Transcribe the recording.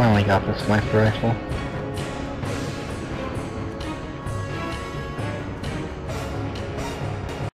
finally got this sniper rifle.